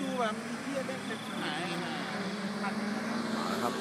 ดูแบบเที่ยเล่นเป็นหายอะครับ